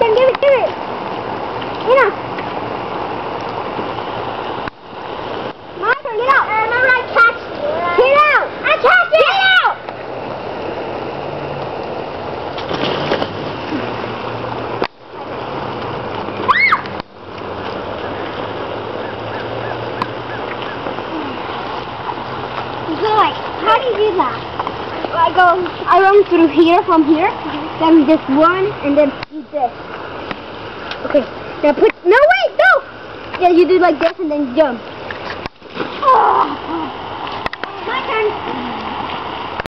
then give it to it. You know. Get out. Uh, catch you. Get out. I catch. Get out. How do you do that? I go, I run through here from here then just run and then do this. Okay. Now put no wait no. Yeah, you do like this and then jump. Ah.